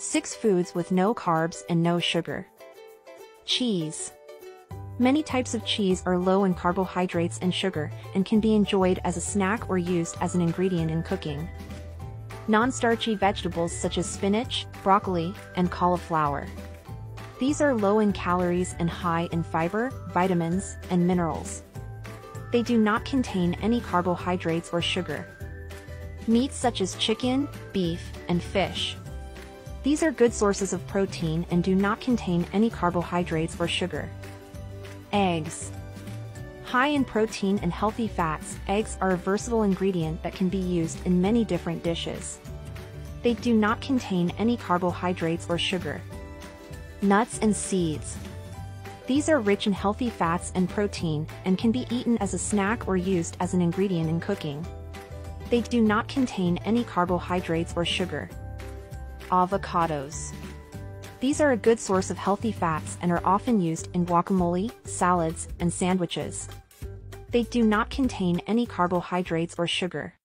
6 foods with no carbs and no sugar. Cheese. Many types of cheese are low in carbohydrates and sugar and can be enjoyed as a snack or used as an ingredient in cooking. Non-starchy vegetables such as spinach, broccoli, and cauliflower. These are low in calories and high in fiber, vitamins, and minerals. They do not contain any carbohydrates or sugar. Meats such as chicken, beef, and fish. These are good sources of protein and do not contain any carbohydrates or sugar. Eggs. High in protein and healthy fats, eggs are a versatile ingredient that can be used in many different dishes. They do not contain any carbohydrates or sugar. Nuts and seeds. These are rich in healthy fats and protein and can be eaten as a snack or used as an ingredient in cooking. They do not contain any carbohydrates or sugar. Avocados. These are a good source of healthy fats and are often used in guacamole, salads, and sandwiches. They do not contain any carbohydrates or sugar.